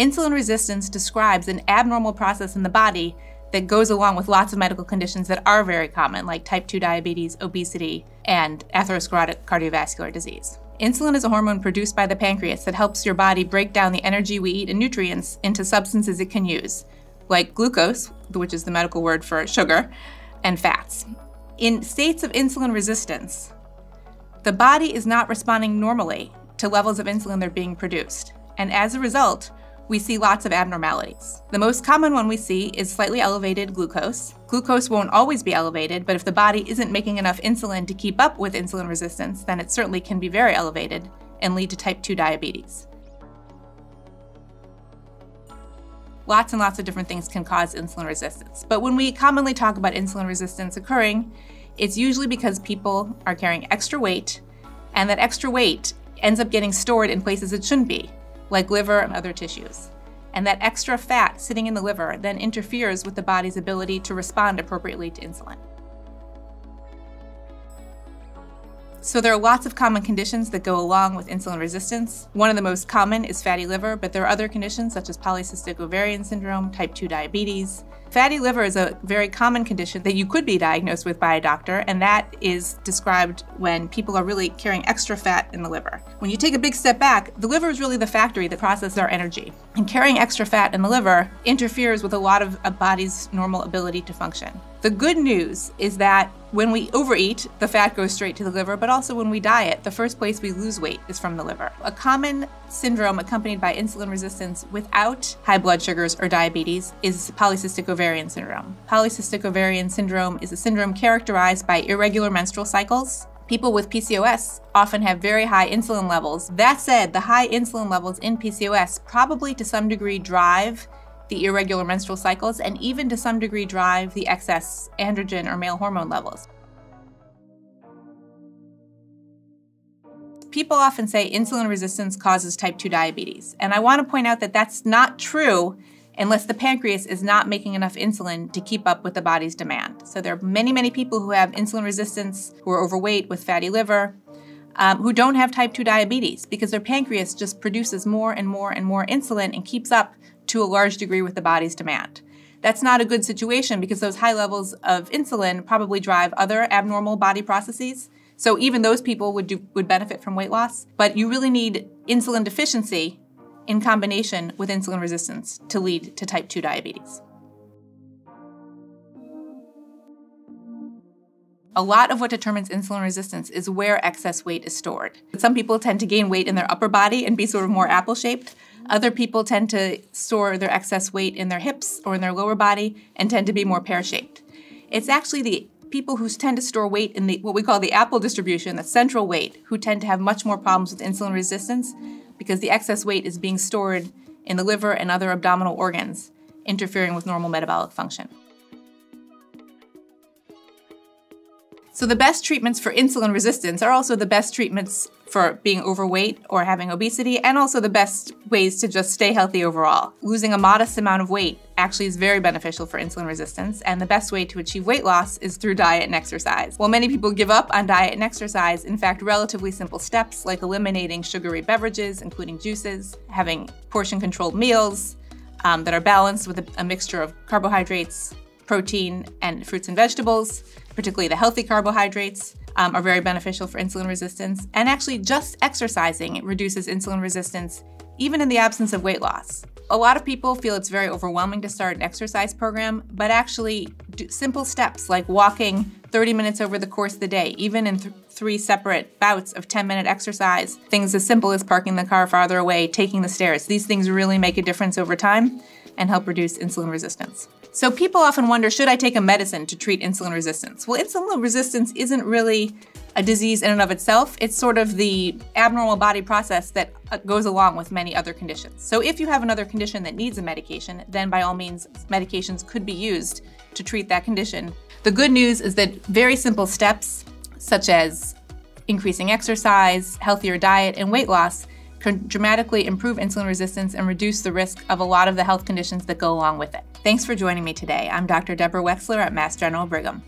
Insulin resistance describes an abnormal process in the body that goes along with lots of medical conditions that are very common, like type 2 diabetes, obesity, and atherosclerotic cardiovascular disease. Insulin is a hormone produced by the pancreas that helps your body break down the energy we eat and nutrients into substances it can use, like glucose, which is the medical word for sugar, and fats. In states of insulin resistance, the body is not responding normally to levels of insulin that are being produced. And as a result, we see lots of abnormalities. The most common one we see is slightly elevated glucose. Glucose won't always be elevated, but if the body isn't making enough insulin to keep up with insulin resistance, then it certainly can be very elevated and lead to type 2 diabetes. Lots and lots of different things can cause insulin resistance. But when we commonly talk about insulin resistance occurring, it's usually because people are carrying extra weight, and that extra weight ends up getting stored in places it shouldn't be, like liver and other tissues. And that extra fat sitting in the liver then interferes with the body's ability to respond appropriately to insulin. So there are lots of common conditions that go along with insulin resistance. One of the most common is fatty liver, but there are other conditions such as polycystic ovarian syndrome, type 2 diabetes, Fatty liver is a very common condition that you could be diagnosed with by a doctor, and that is described when people are really carrying extra fat in the liver. When you take a big step back, the liver is really the factory that processes our energy. And carrying extra fat in the liver interferes with a lot of a body's normal ability to function. The good news is that when we overeat, the fat goes straight to the liver, but also when we diet, the first place we lose weight is from the liver. A common syndrome accompanied by insulin resistance without high blood sugars or diabetes is polycystic ovarian syndrome. Polycystic ovarian syndrome is a syndrome characterized by irregular menstrual cycles. People with PCOS often have very high insulin levels. That said, the high insulin levels in PCOS probably to some degree drive the irregular menstrual cycles, and even to some degree drive the excess androgen or male hormone levels. People often say insulin resistance causes type 2 diabetes, and I want to point out that that's not true unless the pancreas is not making enough insulin to keep up with the body's demand. So there are many, many people who have insulin resistance, who are overweight with fatty liver, um, who don't have type 2 diabetes because their pancreas just produces more and more and more insulin and keeps up to a large degree with the body's demand. That's not a good situation because those high levels of insulin probably drive other abnormal body processes. So even those people would do, would benefit from weight loss, but you really need insulin deficiency in combination with insulin resistance to lead to type 2 diabetes. A lot of what determines insulin resistance is where excess weight is stored. Some people tend to gain weight in their upper body and be sort of more apple shaped. Other people tend to store their excess weight in their hips or in their lower body and tend to be more pear shaped. It's actually the people who tend to store weight in the what we call the apple distribution, the central weight, who tend to have much more problems with insulin resistance because the excess weight is being stored in the liver and other abdominal organs, interfering with normal metabolic function. So the best treatments for insulin resistance are also the best treatments for being overweight or having obesity, and also the best ways to just stay healthy overall. Losing a modest amount of weight actually is very beneficial for insulin resistance, and the best way to achieve weight loss is through diet and exercise. While many people give up on diet and exercise, in fact, relatively simple steps like eliminating sugary beverages, including juices, having portion controlled meals um, that are balanced with a, a mixture of carbohydrates, protein, and fruits and vegetables, particularly the healthy carbohydrates, um, are very beneficial for insulin resistance. And actually, just exercising reduces insulin resistance even in the absence of weight loss. A lot of people feel it's very overwhelming to start an exercise program, but actually, simple steps like walking 30 minutes over the course of the day, even in th three separate bouts of 10 minute exercise, things as simple as parking the car farther away, taking the stairs, these things really make a difference over time and help reduce insulin resistance. So people often wonder, should I take a medicine to treat insulin resistance? Well, insulin resistance isn't really a disease in and of itself. It's sort of the abnormal body process that uh, goes along with many other conditions. So if you have another condition that needs a medication, then by all means, medications could be used to treat that condition. The good news is that very simple steps, such as increasing exercise, healthier diet, and weight loss, can dramatically improve insulin resistance and reduce the risk of a lot of the health conditions that go along with it. Thanks for joining me today. I'm Dr. Deborah Wexler at Mass General Brigham.